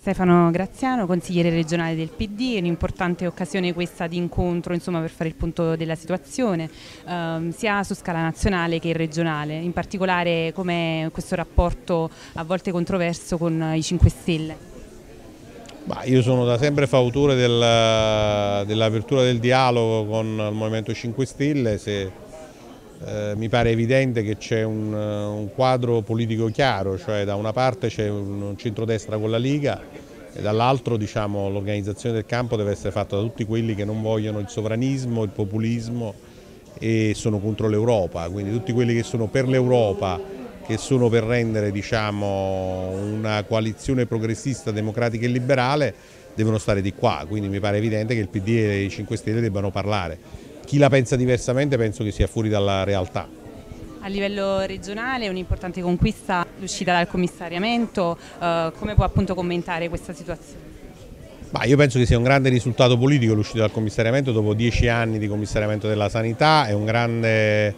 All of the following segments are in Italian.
Stefano Graziano, consigliere regionale del PD, è un'importante occasione questa di incontro insomma, per fare il punto della situazione, ehm, sia su scala nazionale che regionale, in particolare come questo rapporto a volte controverso con i 5 Stelle. Bah, io sono da sempre fautore dell'apertura del dialogo con il Movimento 5 Stelle, se, eh, mi pare evidente che c'è un, un, quadro politico chiaro, cioè da una parte c'è un centrodestra con la Liga e dall'altro diciamo, l'organizzazione del campo deve essere fatta da tutti quelli che non vogliono il sovranismo, il populismo e sono contro l'Europa, quindi tutti quelli che sono per l'Europa, che sono per rendere diciamo, una coalizione progressista, democratica e liberale, devono stare di qua, quindi mi pare evidente che il PD e i 5 Stelle debbano parlare. Chi la pensa diversamente penso che sia fuori dalla realtà. A livello regionale è un'importante conquista l'uscita dal commissariamento, eh, come può appunto commentare questa situazione? Bah, io penso che sia un grande risultato politico l'uscita dal commissariamento dopo dieci anni di commissariamento della sanità, è un grande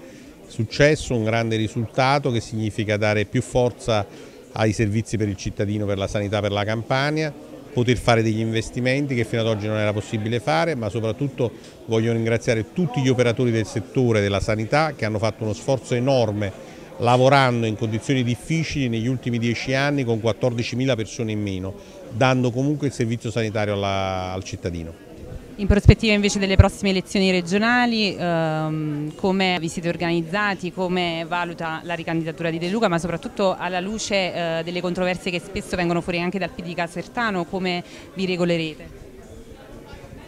successo, un grande risultato che significa dare più forza ai servizi per il cittadino, per la sanità, per la Campania poter fare degli investimenti che fino ad oggi non era possibile fare, ma soprattutto voglio ringraziare tutti gli operatori del settore della sanità che hanno fatto uno sforzo enorme lavorando in condizioni difficili negli ultimi dieci anni con 14.000 persone in meno, dando comunque il servizio sanitario alla, al cittadino. In prospettiva invece delle prossime elezioni regionali, ehm, come vi siete organizzati, come valuta la ricandidatura di De Luca, ma soprattutto alla luce eh, delle controversie che spesso vengono fuori anche dal PD Casertano, come vi regolerete?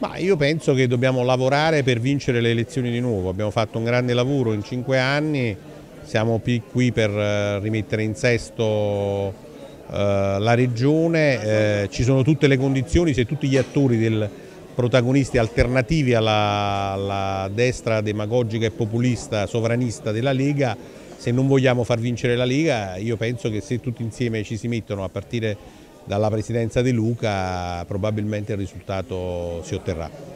Ma io penso che dobbiamo lavorare per vincere le elezioni di nuovo, abbiamo fatto un grande lavoro in cinque anni, siamo qui per eh, rimettere in sesto eh, la regione, eh, ci sono tutte le condizioni, se tutti gli attori del protagonisti alternativi alla, alla destra demagogica e populista sovranista della Lega, se non vogliamo far vincere la Lega io penso che se tutti insieme ci si mettono a partire dalla presidenza De Luca probabilmente il risultato si otterrà.